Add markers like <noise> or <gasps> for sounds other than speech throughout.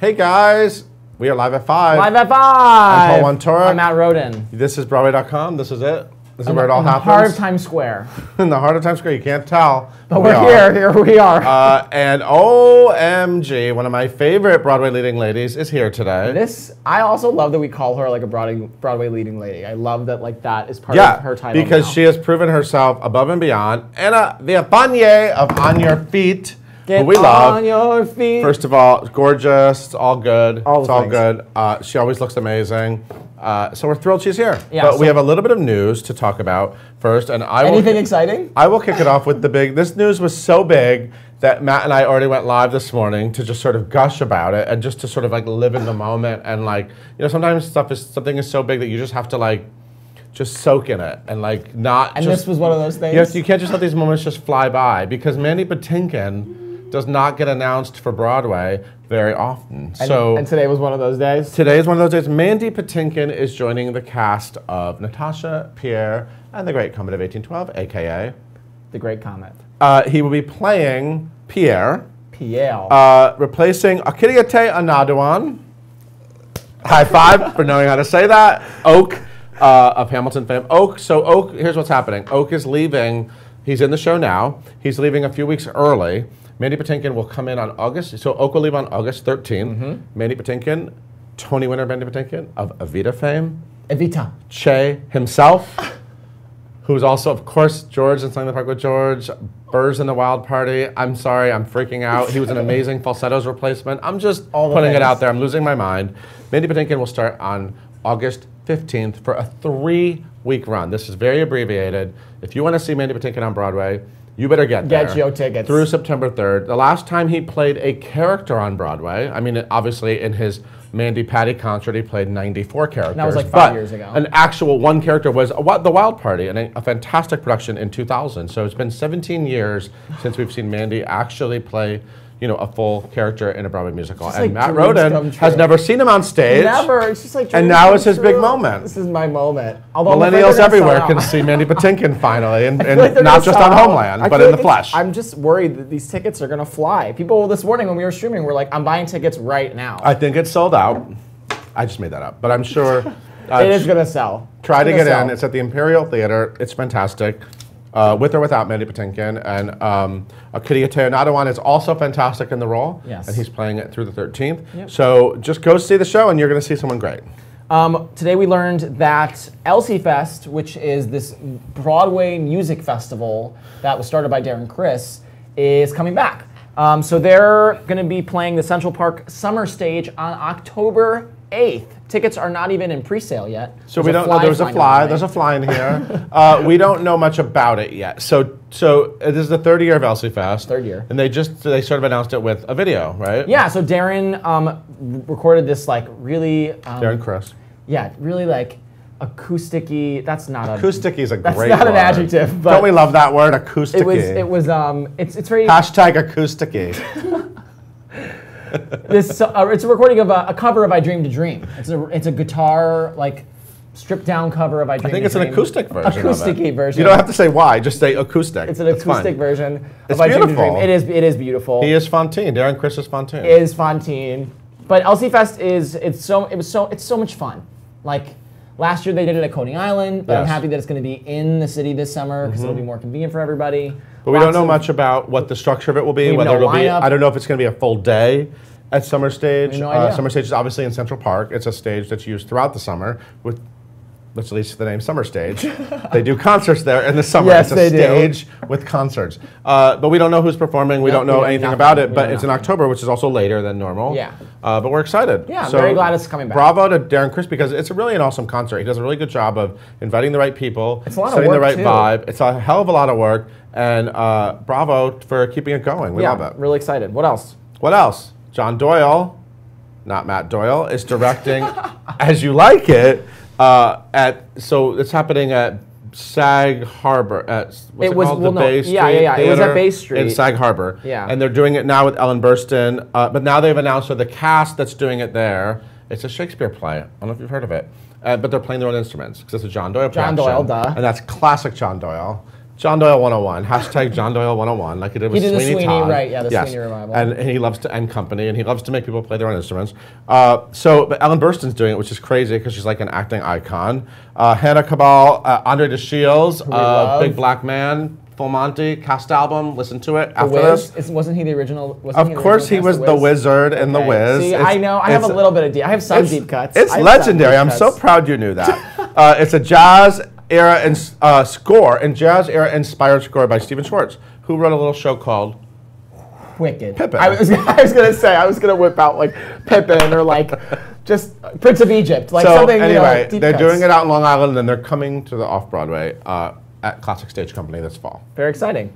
Hey guys, we are live at five. Live at five. I'm Paul Wontorek. I'm Matt Rodin. This is Broadway.com. This is it. This is In where it the- all in the happens. heart of Times Square. <laughs> in the heart of Times Square. You can't tell. But we we're are. here. Here we are. Uh, and OMG, one of my favorite Broadway leading ladies is here today. this I also love that we call her like a Broadway, Broadway leading lady. I love that like that is part yeah, of her title. because now. she has proven herself above and beyond. Ana Villafañe of On Your Feet, Get we love. your feet. First of all, gorgeous. It's all good. All it's all things. good. Uh, she always looks amazing. Uh, so we're thrilled she's here. Yeah, but we have a little bit of news to talk about first, and I will. Anything exciting? I will kick it off with the big. This news was so big that Matt and I already went live this morning to just sort of gush about it and just to sort of like live in the moment and like you know sometimes stuff is something is so big that you just have to like just soak in it and like not. And just, this was one of those things. Yes, you can't just let these moments just fly by because Mandy Patinkin does not get announced for Broadway very often. And, so and today was one of those days. Today is one of those days. Mandy Patinkin is joining the cast of Natasha, Pierre, and the Great Comet of 1812, aka. The Great Comet. Uh, he will be playing Pierre, Pierre. uh, replacing Okieriete Onaodowan. High five for knowing how to say that. Oak uh, of Hamilton fame. Oak. So Oak. Here's what's happening. Oak is leaving. He's in the show now. He's leaving a few weeks early. Mandy Patinkin will come in on August. So Oak will leave on August 13th. Mm-hmm. Mandy Patinkin, Tony winner Mandy Patinkin of Evita fame. Evita. Che himself, who's also, of course, George in Sunday in the Park with George, Burrs in the Wild Party. I'm sorry, I'm freaking out. He was an amazing falsettos replacement. I'm just All putting it out there. I'm losing my mind. Mandy Patinkin will start on August 15th for a three week run. This is very abbreviated. If you want to see Mandy Patinkin on Broadway, you better get Get your tickets. Through September 3rd. The last time he played a character on Broadway, I mean, obviously in his Mandy Patty concert, he played 94 characters. That was like five but years ago. An actual one character was The Wild Party, and a, a fantastic production in 2000. So it's been 17 years since we've seen Mandy actually play, you know, a full character in a Broadway musical. just And like Matt Rodin has never seen him on stage. Never. It's just like. And now is his big moment. This is my moment. Although I'm afraid they're Millennials everywhere can see Mandy <laughs> Patinkin finally, and, and like not just on. Homeland, but in like the flesh. I'm just worried that these tickets are gonna fly. People this morning when we were streaming were like, "I'm buying tickets right now." I think it's sold out. I just made that up, but I'm sure. <laughs> Uh, it is gonna sell. Try to get in. It's at the Imperial Theater. It's fantastic. Uh, with or without Mandy Patinkin. And um, Okieriete Onaodowan is also fantastic in the role. Yes. And he's playing it through the 13th. Yep. So just go see the show and you're going to see someone great. Um, today we learned that Elsie Fest, which is this Broadway music festival that was started by Darren Criss, is coming back. Um, so they're going to be playing the Central Park Summer Stage on October 8th. Tickets are not even in pre-sale yet. So There's we don't know. There's a fly. There's a fly in here. <laughs> uh, we don't know much about it yet. So so uh, this is the third year of Elsie Fest. Third year. And they just they sort of announced it with a video, right? Yeah, so Darren um, recorded this like really, um, Darren Criss. yeah, really like acousticy. That's not a Acoustic is a That's great not an adjective, but don't we love that word, acoustic? It was. It was. Um. It's. It's very. Hashtag acoustic <laughs> this uh, it's a recording of a, a cover of "I Dream to Dream." It's a it's a guitar like stripped down cover of "I Dream." To Dream. I think it's an acoustic version. Acoustic version. You don't have to say why. Just say acoustic. It's an acoustic version It's of "I Dream to beautiful. Dream." It is. It is beautiful. He is Fantine. Darren Criss is Fantine. is Fantine. But Elsie Fest is it's so it was so it's so much fun. Like last year they did it at Coney Island, but I'm Mm-hmm. happy that it's going to be in the city this summer because it'll be more convenient for everybody. but we don't know much about what the structure of it will be. Whether it'll be. I don't know if it's going to be a full day at Summer Stage. No uh. Summer Stage is obviously in Central Park. It's a stage that's used throughout the summer with. Which leads to the name Summer Stage. they do concerts there in the summer. Yes, it's a they do. stage with concerts. Uh, but we don't know who's performing. We No, don't know we anything nothing. about it. We But it's in. October, which is also later than normal. Yeah. Uh, but we're excited. Yeah, I'm very glad it's coming back. Bravo to Darren Criss because it's a really an awesome concert. He does a really good job of inviting the right people, It's a lot of setting the right too. vibe. It's a hell of a lot of work, and uh, bravo for keeping it going. We yeah, love it. really excited. What else? What else? John Doyle, not Matt Doyle, is directing <laughs> As You Like It. Uh, at so it's happening at Sag Harbor. At what's it, It was- called? well, the no, Bay Street yeah, yeah, yeah, it was at Bay in Sag Harbor. Yeah. and they're doing it now with Ellen Burstyn. Uh, but now they've announced that the cast that's doing it there. It's a Shakespeare play. I don't know if you've heard of it, uh, but they're playing their own instruments because it's a John Doyle John production. Doyle, duh. and that's classic John Doyle. John Doyle 101. Hashtag John Doyle 101, like he did with did the Sweeney, Sweeney, Todd. right, yeah, the Sweeney revival. And, and he loves to end company, and he loves to make people play their own instruments. Uh, so, but Ellen Burstyn's doing it, which is crazy because she's like an acting icon. Uh, Hannah Cabell, uh, Andre DeShields, uh. Big Black Man, Full Monty, cast album. Listen to it The after Wiz, this. is, wasn't he the original? Of he the course, he original was cast the of wizard in The Okay. Wiz. See, It's- I know. I have a little bit of deep. I have some deep cuts. It's I have some legendary. I'm so proud you knew that. <laughs> uh, it's a jazz era and uh, score and jazz era inspired score by Stephen Schwartz, who wrote a little show called Wicked. Pippin. I was, <laughs> I was gonna say I was gonna whip out like Pippin or like just Prince of Egypt, like so something. anyway, you know, they're cuts. doing it out in Long Island, and they're coming to the Off Broadway uh, at Classic Stage Company this fall. Very exciting.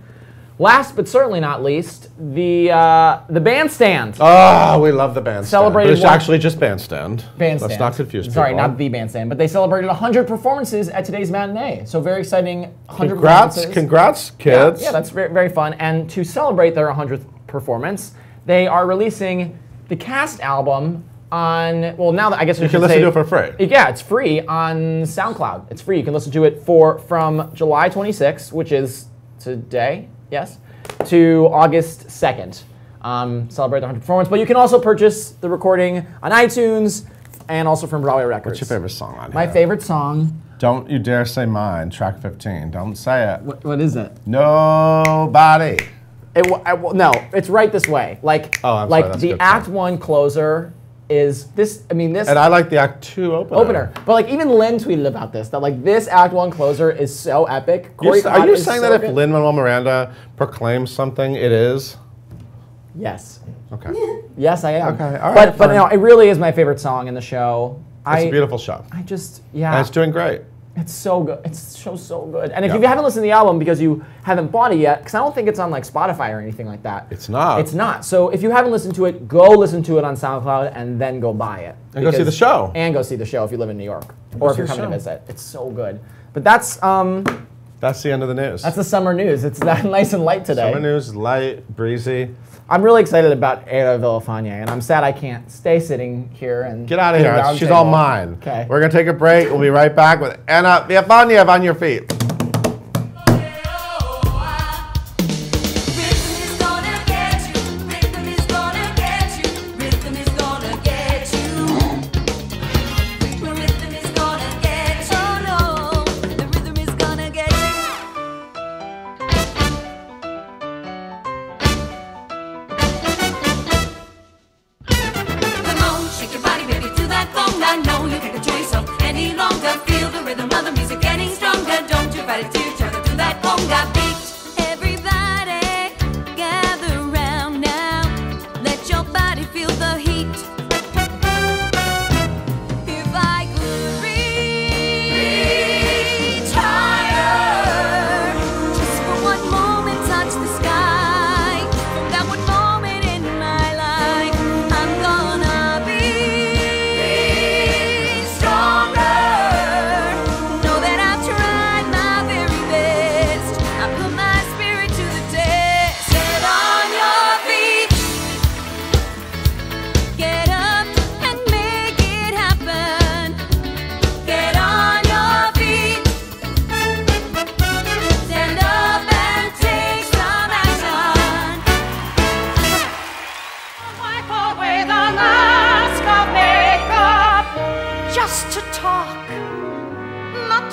Last but certainly not least, the uh, the bandstand. Oh, we love the bandstand. Celebrated but it's one- actually just bandstand. bandstand. Let's not confuse people. Sorry, not the bandstand, but they celebrated 100 performances at today's matinee. So very exciting. 100 Congrats, performances. congrats, Yeah, kids. Yeah, that's very, very fun. And to celebrate their 100th performance, they are releasing the cast album on. Well, now that I guess I you should can listen say- to it for free. Yeah, it's free on SoundCloud. It's free. You can listen to it for from July 26th, which is today, yes, to August 2nd. Um, celebrate the 100th performance. But you can also purchase the recording on iTunes and also from Broadway Records. What's your favorite song on it? My here? favorite song. Don't you dare say mine. Track 15. Don't say it. What, what is it? Nobody. It, I, no, it's right this way. Like, Oh, like sorry, the Act. One closer is this. I mean, this And I like the Act Two opener. opener. But like, even Lin tweeted about this. That like this Act One closer is so epic. Corey are you saying so that if. Lin Manuel Miranda proclaims something, it is? Yes. Okay. <laughs> Yes, I am. Okay, all but right, but no, it really is my favorite song in the show. It's I a beautiful show. I just yeah. And it's doing great. It's so good. It's so so good. And if you haven't listened to the album because you haven't bought it yet, because I don't think it's on like Spotify or anything like that. It's not. It's not. So if you haven't listened to it, go listen to it on SoundCloud and then go buy it. And go see the show. And go see the show if you live in New York or if you're coming to visit. It's so good. But that's um That's the end of the news. that's the summer news. It's that <laughs> nice and light today. Summer news, light, breezy. I'm really excited about Ana Villafañe, and I'm sad I can't stay sitting here and Get out of here. She's table. all mine. Okay. We're going to take a break. We'll be right back with Ana Villafañe on your feet.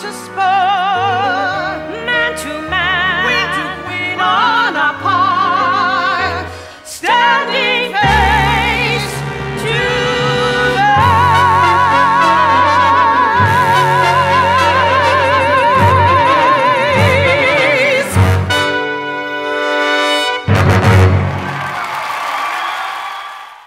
Not spur, man to man, wing to wing on a par, standing face to face.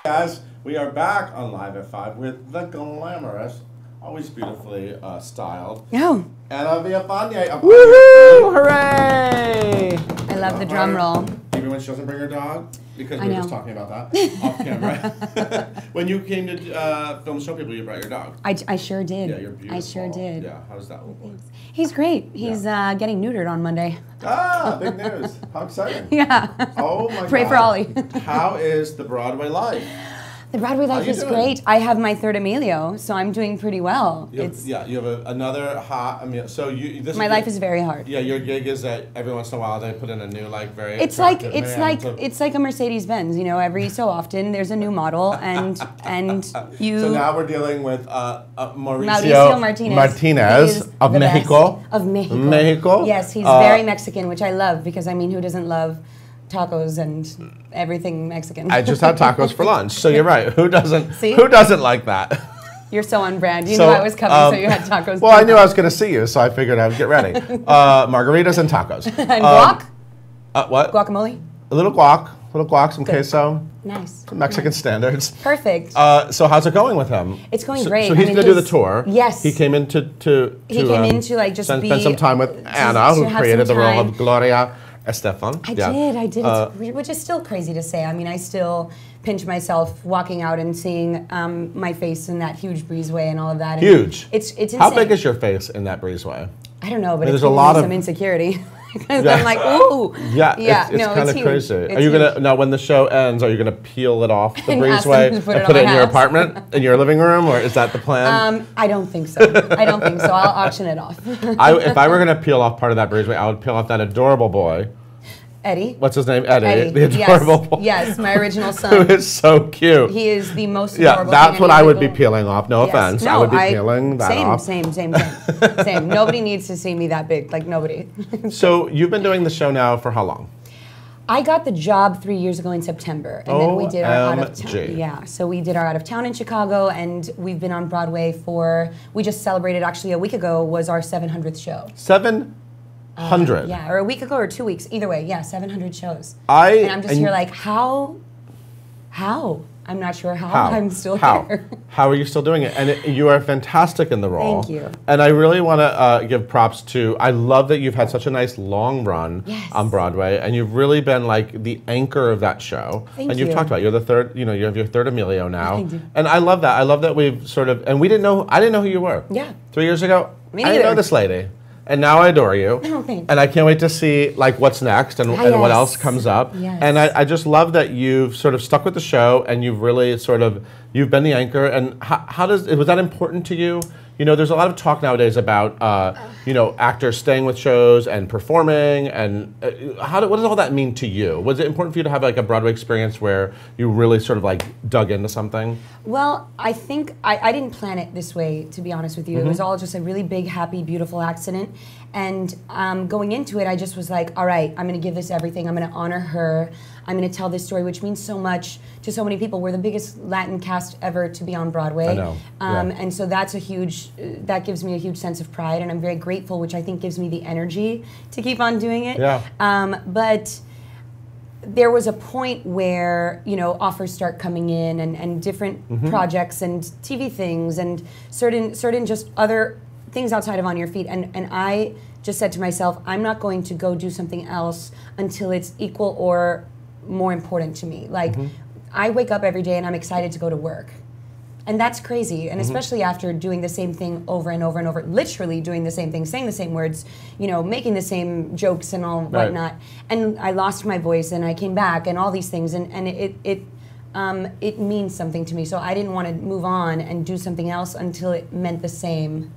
Guys, we are back on Live at 5 with the glamorous, always beautifully uh, styled, Oh, Ana Villafañe. Woohoo! Hooray! I love the drum roll. Even when she doesn't bring her dog, because we were just talking about that <laughs> off camera. <laughs> when you came to uh, film show people, you brought your dog. I, I sure did. Yeah, you're beautiful. I sure did. Yeah, how's that look like? He's great. He's uh, getting neutered on Monday. Ah, big news. How exciting. <laughs> Yeah. Oh my Pray God. for Ollie. How is the Broadway life? The Broadway life is doing? great. I have my third Emilio, so I'm doing pretty well. You have- It's yeah, you have a, another hot. I mean, so you. This my life is very hard. Yeah, your gig is that every once in a while they put in a new like very. It's like it's like to- it's like a Mercedes Benz. You know, every so often there's a new model, and and <laughs> you. So now we're dealing with uh, uh, Mauricio, Mauricio Martinez. Martinez of the best. Mexico. Of Mexico. Mexico. Yes, he's Uh, very Mexican, which I love because I mean, who doesn't love tacos and everything Mexican? I just had tacos for <laughs> lunch, so you're right. Who doesn't? See? Who doesn't like that? You're so on brand. You So, knew I was coming, um, so you had tacos. Well, I knew I was going to see you, so I figured I'd get ready. <laughs> Uh, margaritas and tacos. <laughs> and Um, guac, uh, what? guacamole. A little guac, a little guac, some queso, Nice. Mexican standards. Perfect. Uh, so how's it going with him? It's going so, great. So I he's mean, going to do the tour. yes. He came in to to, He came um, in to, like, just spend, be- spend some time with Ana, to who created the role of Gloria Estefan. I Yeah. did, I did, Uh, it's, which is still crazy to say. I mean, I still pinch myself walking out and seeing um, my face in that huge breezeway and all of that. and Huge. It's it's insane. How big is your face in that breezeway? I don't know, but There's it's a lot of- some insecurity <laughs> <laughs> because Yeah. I'm like, ooh, Yeah, yeah, it's, it's no, kind of crazy. It's are you gonna huge. now when the show ends? Are you gonna peel it off <laughs> the And breezeway to put and put it in my your apartment, in your living room, or is that the plan? Um, I don't think so. I don't think so. I'll auction it off. I, <laughs> if I were gonna peel off part of that breezeway, I would peel off that adorable boy. Eddie. What's his name? Eddie. Eddie. The adorable yes, yes, my <laughs> original Who son. is so cute. He is the most yeah, that's what I would be peeling off. No Yes. offense. I would be peeling that same, off. Same, same, same, <laughs> same. Nobody needs to see me that big. Like nobody. <laughs> So you've been doing the show now for how long? I got the job three years ago in September, and then we did our out of town. Yeah, so we did our out of town in Chicago, and we've been on Broadway for. We just celebrated actually a week ago was our 700th show. Seven hundred. Yeah, or a week ago or two weeks. Either way, yeah, 700 shows. I and I'm just and- here like how, how I'm not sure how, How? I'm still How? here. <laughs> How are you still doing it? And it, you are fantastic in the role. Thank you. And I really want to uh, give props to. I love that you've had such a nice long run Yes. on Broadway, and you've really been like the anchor of that show. Thank and you've you. talked about it. you're the third. You know, you have your third Emilio now, Thank you. and I love that. I love that we've sort of. And we didn't know. I didn't know who you were. Yeah. Three years ago, Me I didn't know this lady. And now I adore you. Oh, thanks. And I can't wait to see like what's next and, Ah, and what else comes up. Yes. And I, I just love that you've sort of stuck with the show and you've really sort of you've been the anchor. And how, how does it was that important to you? You know, there's a lot of talk nowadays about uh, you know actors staying with shows and performing. And uh, how do, what does all that mean to you? Was it important for you to have like a Broadway experience where you really sort of like dug into something? Well, I think I, I didn't plan it this way, to be honest with you. It was all just a really big, happy, beautiful accident. And um, going into it, I just was like, all right, I'm going to give this everything. I'm going to honor her. I'm going to tell this story, which means so much to so many people. We're the biggest Latin cast ever to be on Broadway. I know, Um, yeah. And so that's a huge, that gives me a huge sense of pride. And I'm very grateful, which I think gives me the energy to keep on doing it. Yeah. Um, but there was a point where you know offers start coming in and, and different Mm-hmm. projects and TV things and certain certain just other things outside of on your feet and and I just said to myself I'm not going to go do something else until it's equal or more important to me like Mm-hmm. I wake up every day and I'm excited to go to work and that's crazy. And Mm-hmm. especially after doing the same thing over and over and over, literally doing the same thing, saying the same words, you know, making the same jokes and all Right. whatnot. And I lost my voice and I came back and all these things. And, and it, it, um, it means something to me. So I didn't want to move on and do something else until it meant the same.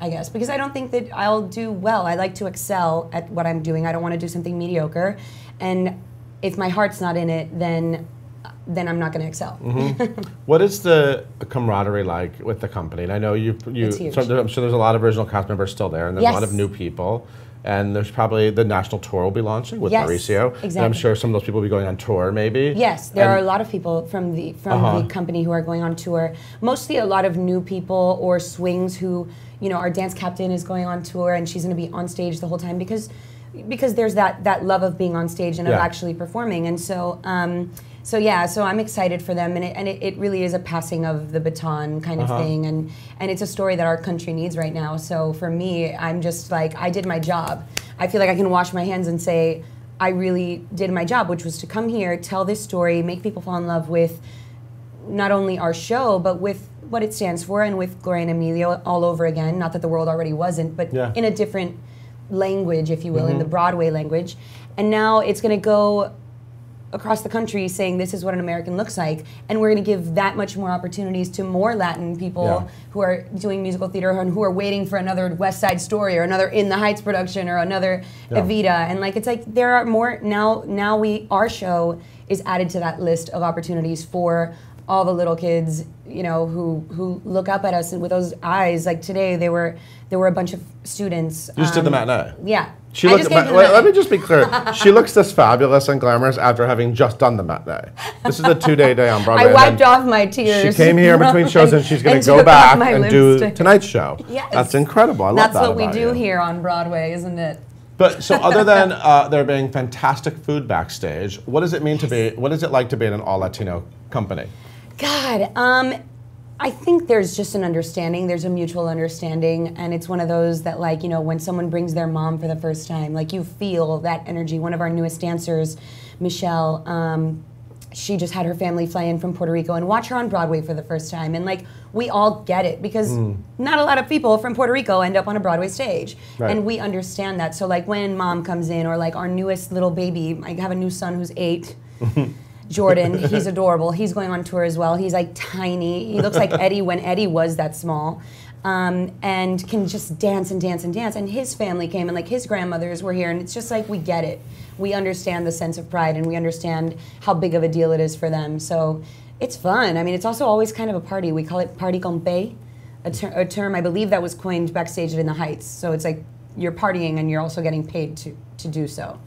I guess because I don't think that I'll do well. I like to excel at what I'm doing. I don't want to do something mediocre, and if my heart's not in it, then then I'm not going to excel. <laughs> What is the camaraderie like with the company? And I know you, you. It's huge. So there- I'm sure there's a lot of original cast members still there, and there's a lot of new people. And there's probably the national tour will be launching with Yes, Mauricio. And I'm sure some of those people will be going on tour, maybe. Yes, there And- are a lot of people from the from Uh-huh. the company who are going on tour. Mostly a lot of new people or swings who, you know, our dance captain is going on tour and she's going to be on stage the whole time because because there's that that love of being on stage and of actually performing. And so um so yeah, so I'm excited for them and it, and it, it really is a passing of the baton kind of Uh-huh. thing and and it's a story that our country needs right now. So for me, I'm just like I did my job. I feel like I can wash my hands and say I really did my job, which was to come here, tell this story, make people fall in love with not only our show, but with what it stands for and with Gloria and Emilio all over again. Not that the world already wasn't, but Yeah. in a different language, if you will, in the mm-hmm. Broadway language. And now it's going to go across the country saying this is what an American looks like, and we're going to give that much more opportunities to more Latin people Yeah. who are doing musical theater and who are waiting for another West Side Story or another In the Heights production or another Yeah. Evita, and like it's like there are more now. Now we our show is added to that list of opportunities for all the little kids, you know, who who look up at us and with those eyes. Like today, they were there were a bunch of students. You just did the um, matinee. Yeah. She looks. just came wait, let me just be clear. <laughs> she looks this fabulous and glamorous after having just done the matinee. This is a two-day day on Broadway. I wiped off my tears. She came here between shows, and she's going <laughs> to go back off my and do tonight's show. <laughs> Yes. That's incredible. I love That's that That's what we do you. here on Broadway, isn't it? But so, other than uh, there being fantastic food backstage, what does it mean to be? What is it like to be in an all Latino company? God, um, I think there's just an understanding. There's a mutual understanding, and it's one of those that, like, you know, when someone brings their mom for the first time, like, you feel that energy. One of our newest dancers, Michelle, um, she just had her family fly in from Puerto Rico and watch her on Broadway for the first time, and like, we all get it because not a lot of people from Puerto Rico end up on a Broadway stage, Right. and we understand that. So, like, when mom comes in, or like our newest little baby, I have a new son who's eight. <laughs> Jordan, <laughs> he's adorable. He's going on tour as well. He's like tiny. He looks like Eddie when Eddie was that small. Um, and can just dance and dance and dance. And his family came and like his grandmothers were here. And it's just like we get it. We understand the sense of pride and we understand how big of a deal it is for them. So it's fun. I mean, it's also always kind of a party. We call it party con pay, a, ter- a term I believe that was coined backstage at In the Heights. So it's like you're partying and you're also getting paid to, to do so,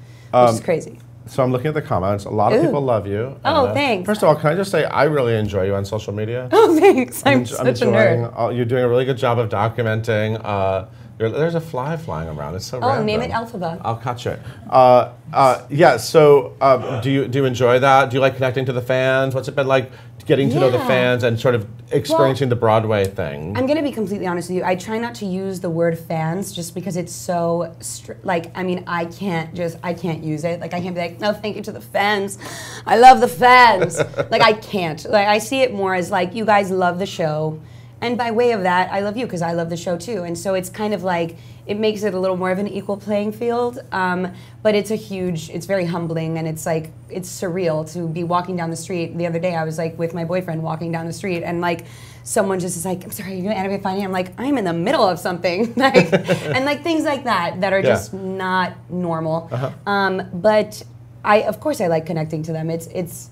which is crazy. So I'm looking at the comments. A lot of Ooh. people love you. Oh, Ana. thanks. First of all, can I just say I really enjoy you on social media. <laughs> Oh, thanks. I'm, enj- such a enjoying. nerd. all- you're doing a really good job of documenting. Uh, there's a fly flying around. It's so Oh, random. name it Elphaba. I'll catch it. Uh, uh, yeah. So, uh, do you do you enjoy that? Do you like connecting to the fans? What's it been like getting to know the fans and sort of experiencing the Broadway thing? I'm gonna be completely honest with you. I try not to use the word fans just because it's so str- like. I mean, I can't just I can't use it. Like I can't be like, no, thank you to the fans. I love the fans. <laughs> like I can't. Like I see it more as like you guys love the show, and by way of that, I love you because I love the show too. And so it's kind of like it makes it a little more of an equal playing field. Um, but it's a huge. It's very humbling, and it's like it's surreal to be walking down the street. The other day, I was like with my boyfriend walking down the street, and like someone just is like, "I'm sorry, you're gonna animate funny." I'm like, "I'm in the middle of something," <laughs> like, and like things like that that are Yeah. just not normal. Um, but I, of course, I like connecting to them. It's it's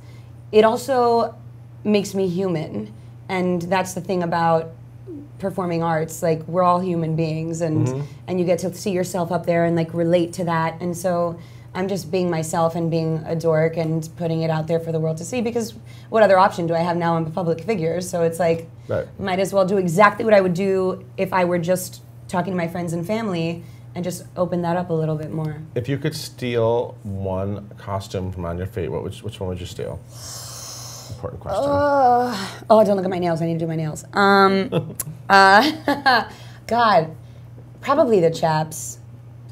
it also makes me human, and that's the thing about performing arts like we're all human beings and Mm-hmm. and you get to see yourself up there and like relate to that and so i'm just being myself and being a dork and putting it out there for the world to see because what other option do i have now i'm a public figure so it's like Right. might as well do exactly what i would do if i were just talking to my friends and family and just open that up a little bit more If you could steal one costume from on your feet, what would, which one would you steal? Important question. Oh, don't look at my nails. I need to do my nails. Um, <laughs> uh, <laughs> God, probably the chaps.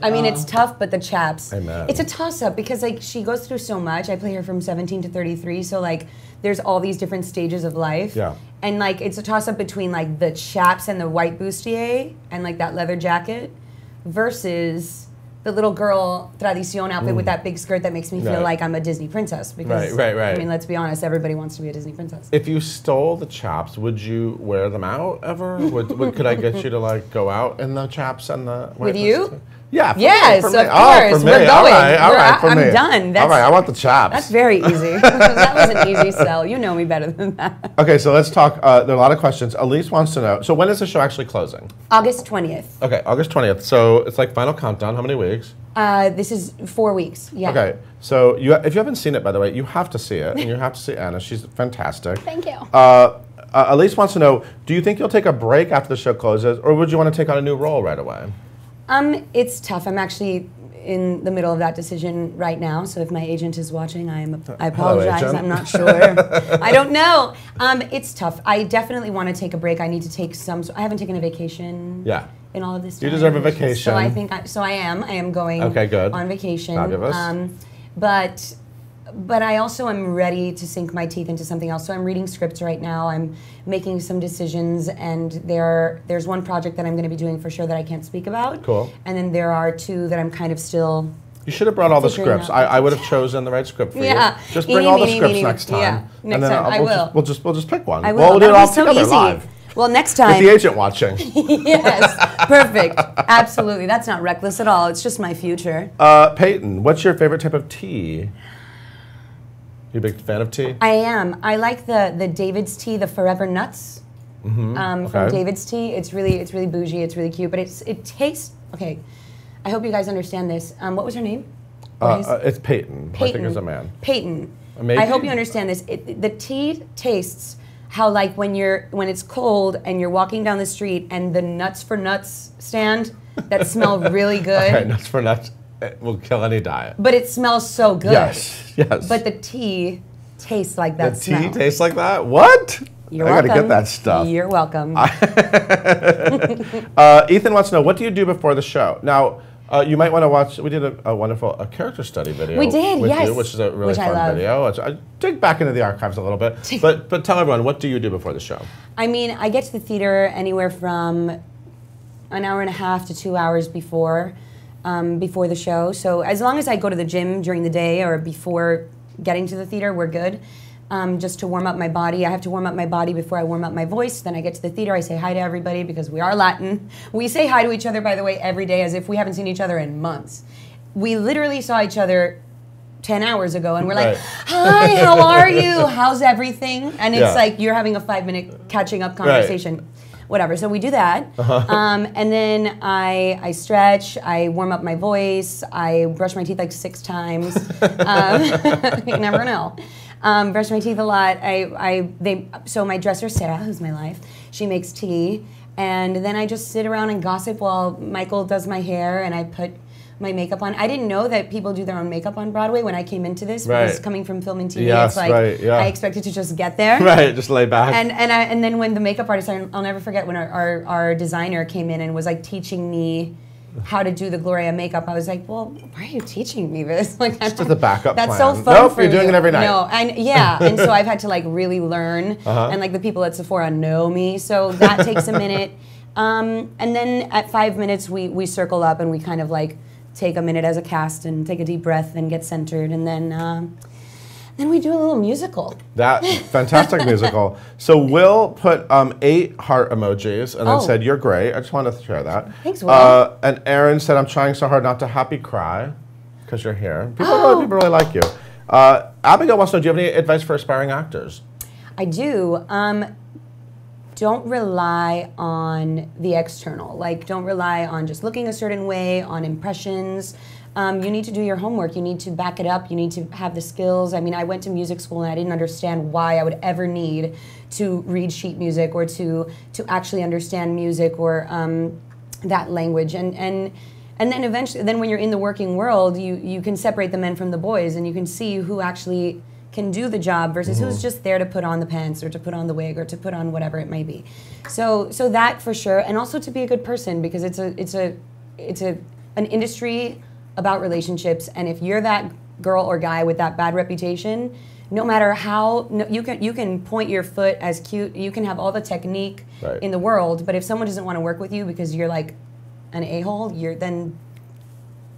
I mean, it's tough, but the chaps. Amen. It's a toss-up because like she goes through so much. I play her from 17 to 33, so like there's all these different stages of life. Yeah. And like it's a toss-up between like the chaps and the white bustier and like that leather jacket, versus the little girl tradicion outfit with that big skirt that makes me feel Mm. Right. like I'm a Disney princess. Because Right, right, right. I mean, let's be honest, everybody wants to be a Disney princess. if you stole the chaps, would you wear them out ever? Would, would could I get you to like go out in the chaps and the <laughs> With you? lipstick? Yeah. for me, Yes, for of me. course. Oh, for. We're All going. All right. All right, for I'm me. done. all That's- right, I want the chaps. That's very easy. <laughs> that was an easy sell. You know me better than that. okay, so let's talk. Uh, there are a lot of questions. Elise wants to know. So when is the show actually closing? August 20th. Okay, August twentieth. So it's like final countdown. How many weeks? Uh, this is four weeks. Yeah. Okay, so you if you haven't seen it, by the way, you have to see it, and you have to see Ana. She's fantastic. <laughs> Thank you. Uh, uh, Elise wants to know: Do you think you'll take a break after the show closes, or would you want to take on a new role right away? Um, it's tough. I'm actually in the middle of that decision right now. So if my agent is watching, I'm I apologize. agent. I'm not sure. I don't know. Um, it's tough. I definitely want to take a break. I need to take some. I haven't taken a vacation. Yeah. In all of this. You deserve a vacation. So I think I, so. I am. I am going. Okay, good. On vacation. Fabulous. Um, but but I also am ready to sink my teeth into something else. So I'm reading scripts right now. I'm making some decisions, and there there's one project that I'm going to be doing for sure that I can't speak about. Cool. And then there are two that I'm kind of still You should have brought all the scripts. I, I would have chosen the right script for Yeah. you. Just bring Eeny, all the meeny, scripts meeny, next time. yeah. Next and then time, I'll- we'll, will. Just, we'll just we'll just pick one. I will. Well, do it all so together easy. live. Well, next time. With the agent watching. <laughs> yes, perfect. Absolutely. That's not reckless at all. It's just my future. Uh, Peyton, what's your favorite type of tea? You a big fan of tea? I am. I like the the David's tea, the Forever Nuts um, from Mm-hmm. Okay. David's tea. It's really it's really bougie. It's really cute, but it's it tastes okay. I hope you guys understand this. Um, what was her name? Uh, uh, it's Peyton. I Peyton. think it's a man. Peyton. Maybe. I hope you understand this. It, the tea tastes how like when you're when it's cold and you're walking down the street and the nuts for nuts stand that smell <laughs> really good, Okay, nuts for nuts it will kill any diet. but it smells so good. Yes, yes. But the tea tastes like that. the that tea tastes like that? What? You're I gotta get that stuff. You're welcome. <laughs> Uh, Ethan wants to know what do you do before the show? Now, uh, you might want to watch. We did a, a wonderful a character study video. We did, yes. you, which is a really Which I fun love. video. It's, I dig back into the archives a little bit, <laughs> but but tell everyone what do you do before the show? I mean, I get to the theater anywhere from an hour and a half to two hours before um, before the show. So as long as I go to the gym during the day or before getting to the theater, we're good. Um, just to warm up my body. I have to warm up my body before I warm up my voice. Then I get to the theater. I say hi to everybody because we are Latin. We say hi to each other, by the way, every day as if we haven't seen each other in months. We literally saw each other 10 hours ago and we're like, Right. hi, how are <laughs> you? How's everything? And it's Yeah. like you're having a five minute catching up conversation. Whatever. So we do that. Uh-huh. <laughs> Um, and then I, I stretch, I warm up my voice, I brush my teeth like six times. <laughs> um, <laughs> you never know. Um, brush my teeth a lot. I, I, they, so my dresser, Sarah, who's my life, she makes tea. And then I just sit around and gossip while Michael does my hair and I put my makeup on. I didn't know that people do their own makeup on Broadway when I came into this because Right. coming from film and TV, Yes, it's like right, yeah. I expected to just get there. <laughs> Right, just lay back. And and I, and then when the makeup artist, I'll never forget when our, our, our designer came in and was like teaching me how to do the Gloria makeup. I was like, well, why are you teaching me this? <laughs> Like, Just as a backup That's plan. so fun. Nope, for you're doing you. it every night. No, and yeah, <laughs> and so I've had to like really learn, Uh-huh. and like the people at Sephora know me, so that takes a minute. Um, and then at five minutes, we we circle up and we kind of like take a minute as a cast and take a deep breath and get centered, and then. Um, then we do a little musical. That fantastic musical. <laughs> So Will put um, eight heart emojis and then Oh. said, "You're great." I just wanted to share that. Thanks, Will. Uh, and Aaron said, "I'm trying so hard not to happy cry because you're here. People, Oh. really, people really like you." Uh, Abigail wants to know, "Do you have any advice for aspiring actors?" I do. Um, don't rely on the external. Like, don't rely on just looking a certain way, on impressions. Um, you need to do your homework. You need to back it up. You need to have the skills. I mean, I went to music school and I didn't understand why I would ever need to read sheet music or to to actually understand music or um, that language. And and and then eventually, then when you're in the working world, you you can separate the men from the boys, and you can see who actually can do the job versus who's mm. just there to put on the pants or to put on the wig or to put on whatever it may be. So so that for sure, and also to be a good person because it's a it's a it's a an industry about relationships, and if you're that girl or guy with that bad reputation. No matter how no, you can, you can point your foot as cute. You can have all the technique Right. in the world, but if someone doesn't want to work with you because you're like an a-hole, you're then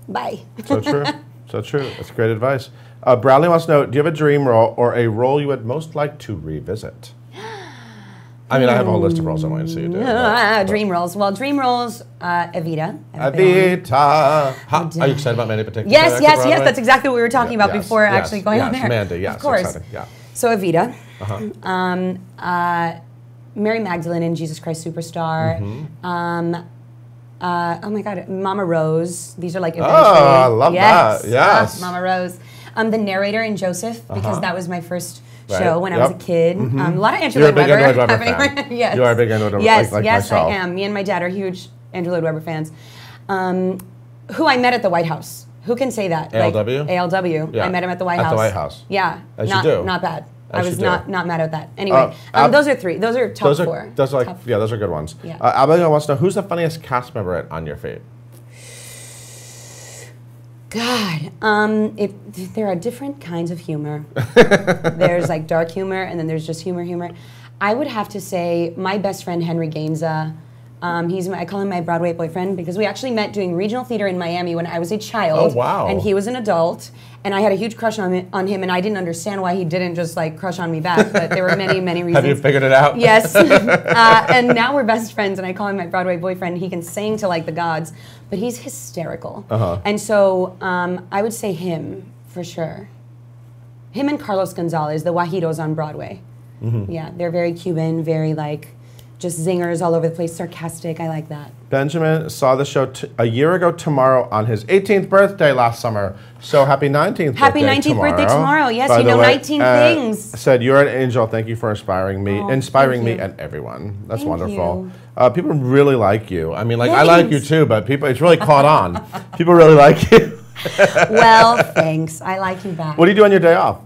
bye. So true. <laughs> so true. That's great advice. Uh, Bradley wants to know, "Do you have a dream role or a role you would most like to revisit?" <gasps> I mean, I have a whole list of roles I want to see you do. <laughs> but- Ah, dream roles. Well, dream roles, uh, Evita. I've been on. Evita. How, are you excited about Mandy Patinkin? Yes, yes, yes. That's exactly what we were talking about Yes, before yes, actually going on there. Mandy, yes, of course. exciting, yeah. So Evita, Uh-huh. um, uh, Mary Magdalene in Jesus Christ Superstar. Mm-hmm. Um, uh, oh my God, Mama Rose. These are like Oh. I love yes. that. Yes. Ah, Mama Rose. Um, the narrator in Joseph because Uh-huh. that was my first Right, show when I was a kid. Um, a lot of Andrew You're Lloyd Webber. Webber yes. You are a big Andrew Lloyd Webber, Yes, like- like yes, myself. I am. Me and my dad are huge Andrew Lloyd Webber fans. Um, who I met at the White House. Who can say that? Like, ALW? ALW. Yeah. I met him at the White House. At the White House. Yeah. As you do. Not bad. I you was not not mad at that. Anyway, Uh, um, those are three. Those are top Those are four. those are like Top- yeah, those are good ones. Yeah. Uh, Abigail wants to know who's the funniest cast member at On Your Feet. God, um, it, there are different kinds of humor. <laughs> there's like dark humor, and then there's just humor, humor. I would have to say my best friend Henry Gainza. Um, he's my, I call him my Broadway boyfriend because we actually met doing regional theater in Miami when I was a child. Oh, wow. And he was an adult, and I had a huge crush on him, on him, and I didn't understand why he didn't just like crush on me back. But there were many, many reasons. <laughs> Have you figured it out? Yes. <laughs> uh, and now we're best friends, and I call him my Broadway boyfriend. He can sing to like the gods, but he's hysterical. Uh-huh. And so um, I would say him for sure. Him and Carlos Gonzalez, the Wajidos on Broadway. Mm-hmm. Yeah, they're very Cuban, very like just zingers all over the place, sarcastic. I like that. Benjamin saw the show t- a year ago tomorrow on his 18th birthday last summer. So happy 19th Happy birthday 19th birthday tomorrow. Yes, By you know way, 19 uh, things. Said you're an angel. Thank you for inspiring me, Oh, inspiring me and everyone. That's Thank wonderful. Uh, people really like you. I mean, like I like you too, but people it's really caught on. <laughs> people really like you. <laughs> well, thanks. I like you back. What do you do on your day off?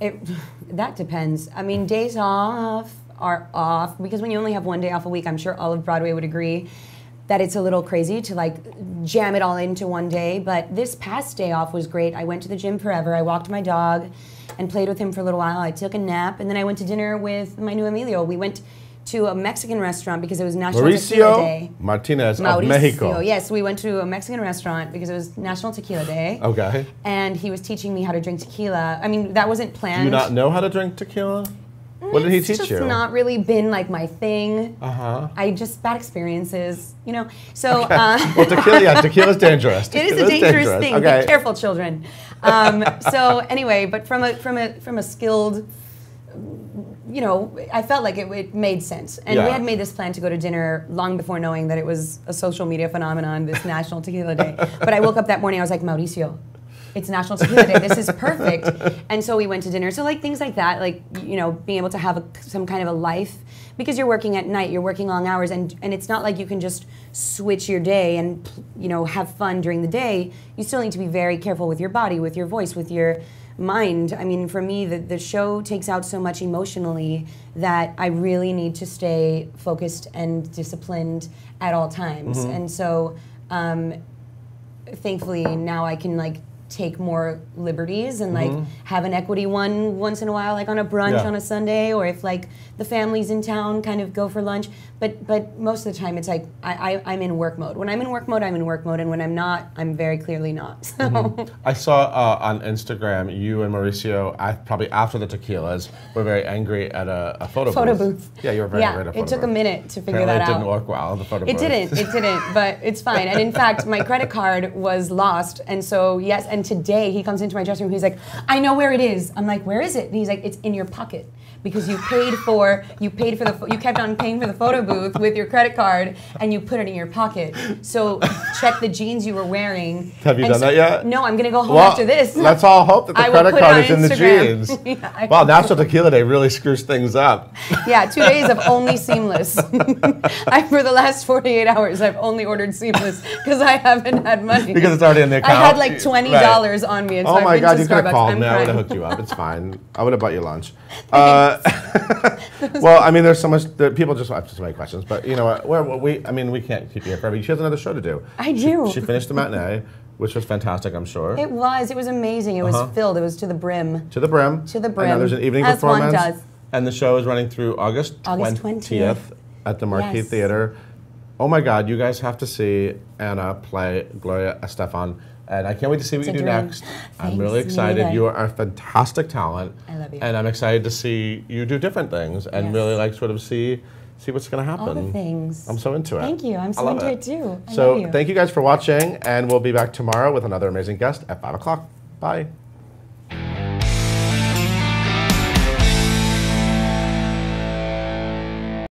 It, <laughs> that depends. I mean, days off are off because when you only have one day off a week, I'm sure all of Broadway would agree that it's a little crazy to like jam it all into one day. But this past day off was great. I went to the gym forever. I walked my dog and played with him for a little while. I took a nap and then I went to dinner with my new Emilio. We went to a Mexican restaurant because it was National Tequila Day. Mauricio Martinez of Mexico. Yes, we went to a Mexican restaurant because it was National Tequila Day. Okay. And he was teaching me how to drink tequila. I mean, that wasn't planned. Do you not know how to drink tequila? What did he it's teach just you? not really been like my thing. uh huh. I just bad experiences, you know. So uh, Well, tequila, yeah, tequila's <laughs> dangerous. it is a Tequila's dangerous thing. Okay. Be careful, children. Um, so anyway, but from a from a from a skilled, you know, I felt like it, it made sense, and we had made this plan to go to dinner long before knowing that it was a social media phenomenon, this <laughs> National Tequila Day. But I woke up that morning, I was like, Mauricio. It's National Tequila Day. This is perfect. <laughs> And so we went to dinner. So like things like that, like you know, being able to have a, some kind of a life because you're working at night, you're working long hours, and and it's not like you can just switch your day and you know have fun during the day. You still need to be very careful with your body, with your voice, with your mind. I mean, for me, the, the show takes out so much emotionally that I really need to stay focused and disciplined at all times. And so, um, thankfully, now I can like take more liberties and like have an equity one once in a while, like on a brunch Yeah. on a Sunday, or if like the family's in town, kind of go for lunch. But but most of the time, it's like I, I I'm in work mode. When I'm in work mode, I'm in work mode, and when I'm not, I'm very clearly not. <laughs> So. I saw uh, on Instagram you and Mauricio, I, probably after the tequilas, were very angry at a, a photo, Photo booth. booth. Yeah, you were very yeah, angry at a it took a minute to figure Apparently that it out. didn't work well, the photo booth. It booth. didn't. It didn't. But it's fine. And in <laughs> fact, my credit card was lost. And so yes. And today he comes into my dressing room. He's like, "I know where it is." I'm like, "Where is it?" And he's like, "It's in your pocket." Because you paid for you paid for the you kept on paying for the photo booth with your credit card and you put it in your pocket. So check the jeans you were wearing. Have you And done so- that yet? No, I'm gonna go home Well, after this. let's all hope that the I credit card is in the jeans. <laughs> Yeah, I- wow, National Tequila Day really screws things up. Yeah, two days of only <laughs> seamless. <laughs> I, for the last 48 hours, I've only ordered seamless because I haven't had money. Because it's already in the account. I had like $20 Right. on me. And so Oh I've my been God, to you could have called I'm me. I would have hooked you up. It's fine. I would have bought you lunch. Uh, <laughs> well, I mean, there's so much. There, people just have so many questions, but you know what? We're, we, I mean, we can't keep you here forever. She has another show to do. I do. She, finished the matinee, which was fantastic. I'm sure. It was. It was amazing. It was Uh-huh. filled. It was to the brim. to the brim. To the And now brim, there's an evening as one performance. does. And the show is running through August, August 20th, 20th. at the Marquis Yes. Theater. Oh my God, you guys have to see Ana play Gloria Estefan. And I can't wait to see what It's you do dream. next. I'm really excited. You are a fantastic talent. I love you. And I'm excited to see you do different things and Yes. really like sort of see see what's going to happen. All the things. I'm so into it. Thank you. I'm so into it too. I so you. thank you guys for watching, and we'll be back tomorrow with another amazing guest at 5 o'clock. Bye.